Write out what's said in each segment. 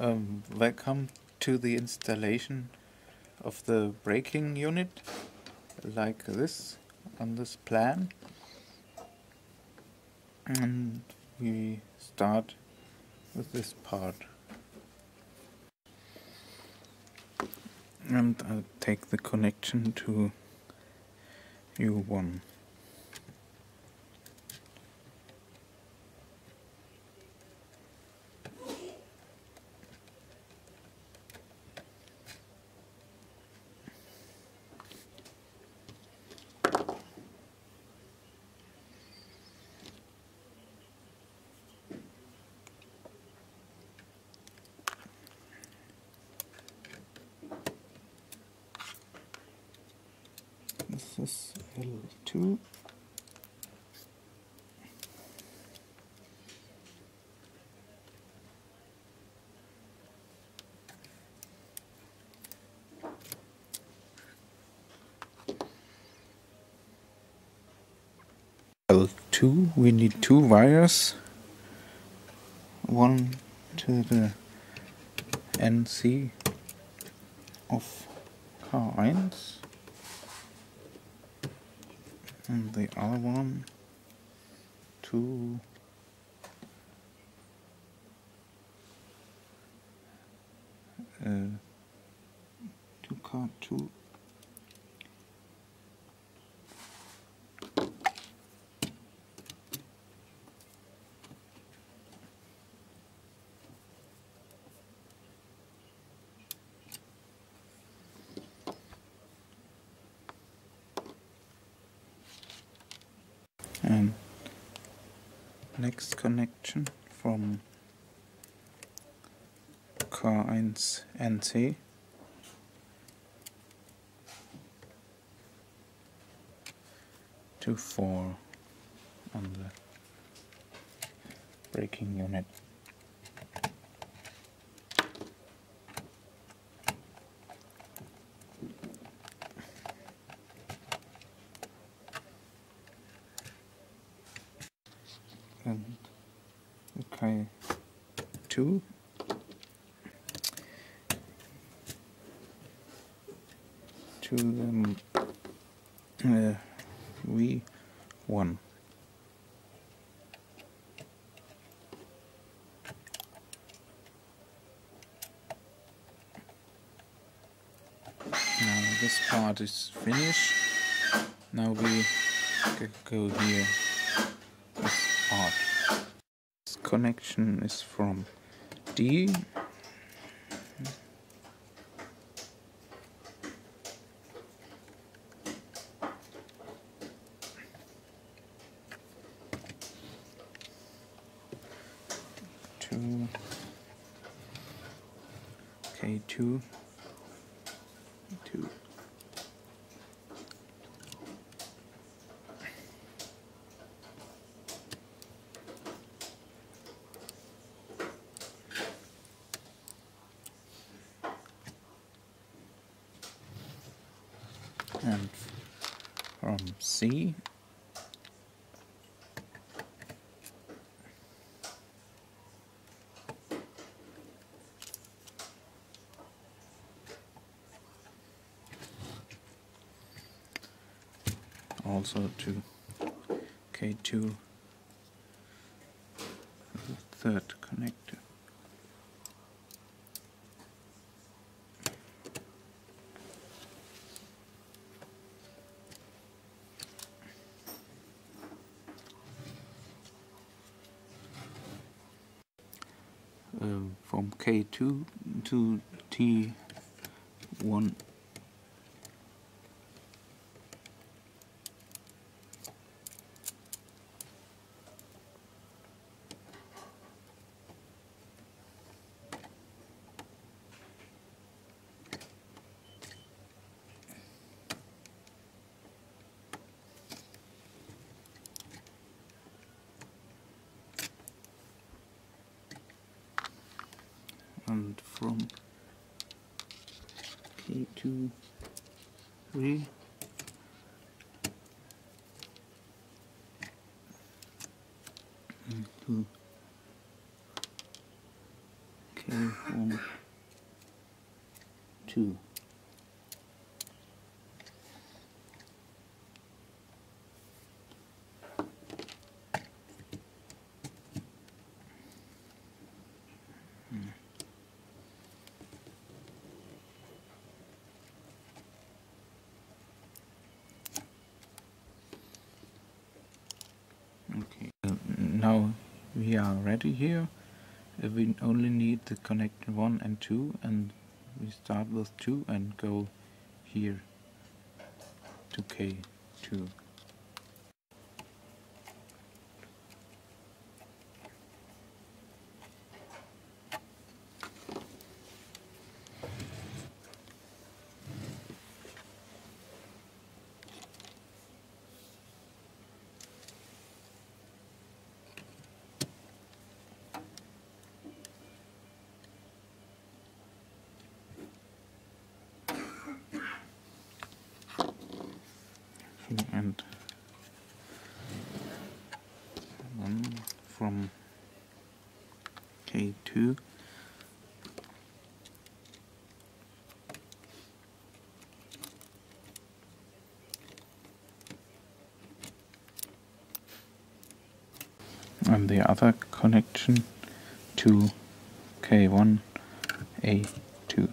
Um, welcome to the installation of the braking unit like this on this plan. And we start with this part. And I'll take the connection to U1 This is L2. L2, we need two wires. One to the NC of K1 and the other one to uh, to car two and next connection from K1 NC to 4 on the braking unit. And okay. Two. To them uh, we one now this part is finished. Now we go here this connection is from D. To K2 to and from C. Also to K2 the third connector um, from K2 to T1 and from K2 3 to K1 2 Okay, uh, now we are ready here. Uh, we only need the connector 1 and 2 and we start with 2 and go here to K2. And one from K2 and the other connection to K1 A2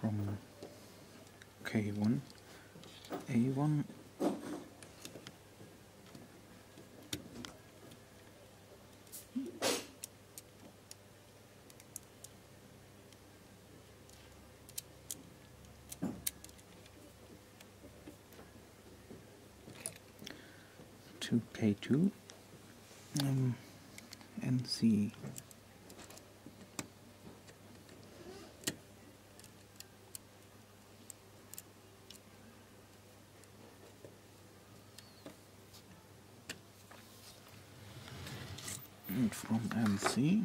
from K1 A1 to K2 um, and C and from NC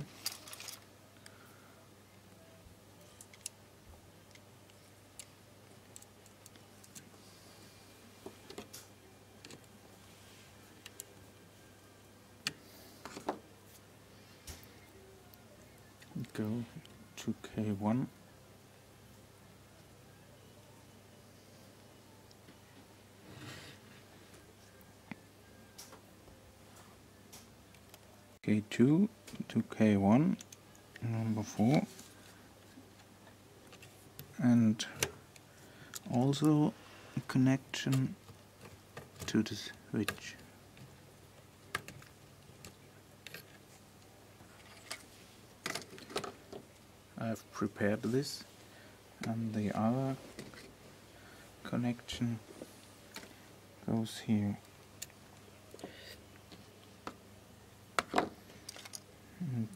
go to K1 K2 to K1 number 4 and also a connection to the switch. I've prepared this and the other connection goes here and,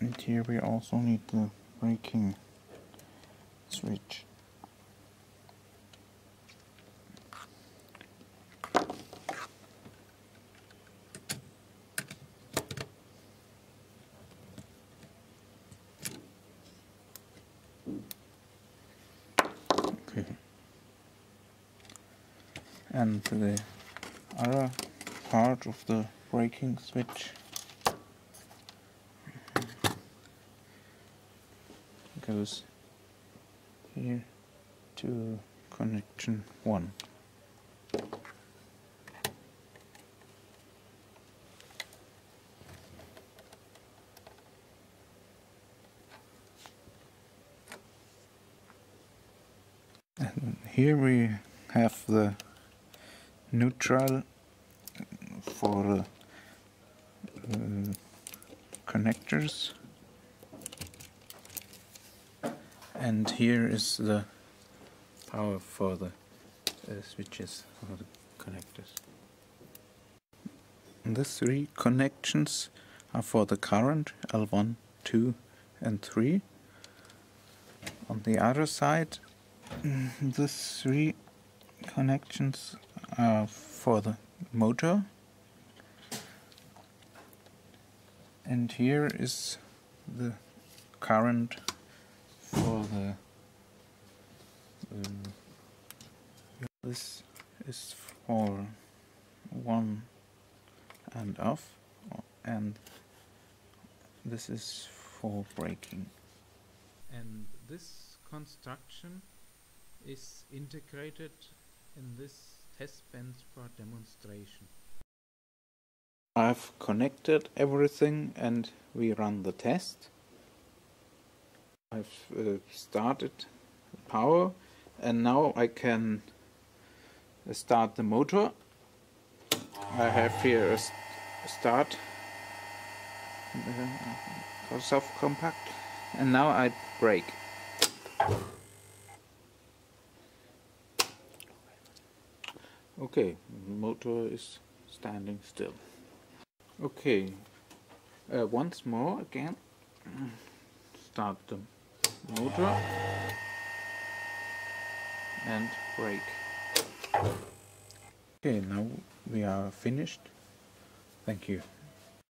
and here we also need the braking switch Okay. And the other part of the braking switch goes here to connection 1. And here we have the neutral for uh, connectors and here is the power for the uh, switches for the connectors. And the three connections are for the current L1, 2 and 3. On the other side the three connections are for the motor and here is the current for the um, this is for one and off and this is for braking and this construction is integrated in this test bench for demonstration. I've connected everything and we run the test. I've uh, started power and now I can uh, start the motor. I have here a start uh, soft compact and now I brake. Okay, motor is standing still. Okay, uh, once more again, start the motor and brake. Okay, now we are finished. Thank you.